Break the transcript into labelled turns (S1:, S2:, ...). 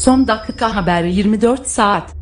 S1: Son dakika haber 24 saat.